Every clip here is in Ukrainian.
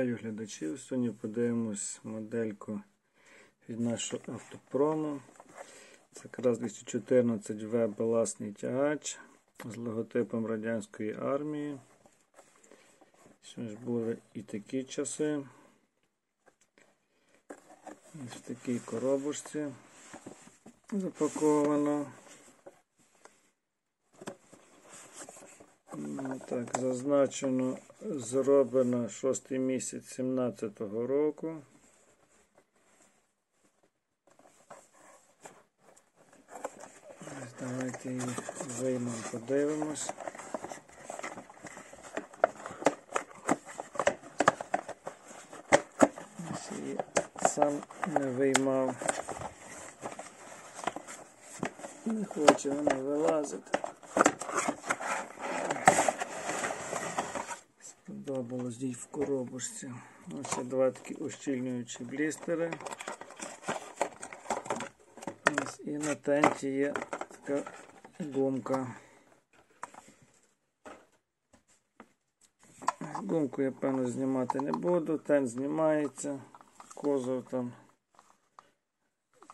Вітаю глядачів. Сьогодні подивимось модельку від нашого автопрому. Це якраз 214 В баласний тягач з логотипом Радянської армії. Що ж були і такі часи. Ось в такій коробочці запаковано. Так, зазначено, зроблено 6 місяць 17-го року. Давайте її виймемо, подивимось. Сам не виймав. Не хоче вона вилазити. Сподобалось їй в коробочці. Ось два такі ущільнюючі блістери. І на тенті є така гумка. Гумку я певно знімати не буду, тент знімається, козов там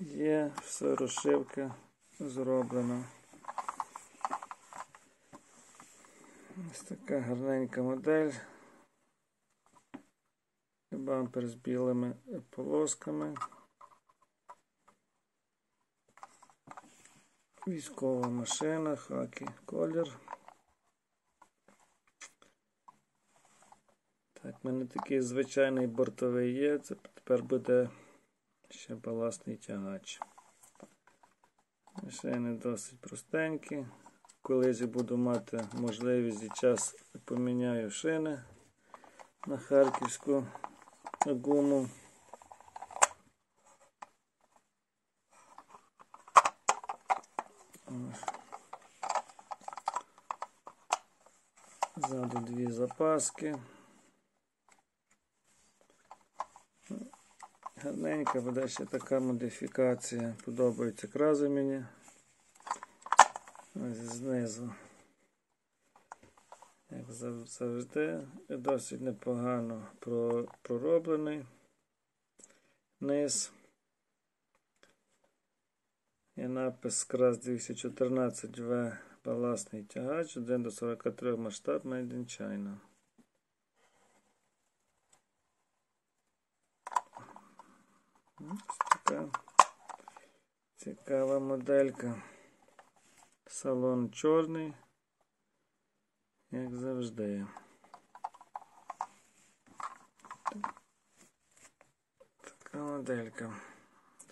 є, все розшивка зроблена. Ось така гарненька модель. Бампер з білими полосками. Військова машина, хакі колір. Так, в мене такий звичайний бортовий є. Це тепер буде ще баласний тягач. Машини досить простенькі. Колись буду мати можливість і час поміняю шини на харківську гуму. Ззаду дві запаски. Гарненька буде ще така модифікація. Подобається крази мені. Ось знизу. Завжди, досить непогано пророблений низ. Є напис крас 214 В баласний тягач 1 до 43 масштаб Made in China. Ось така цікава моделька. Салон чорний, як завжди. Така моделька.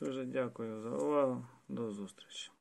Дуже дякую за увагу. До зустрічі.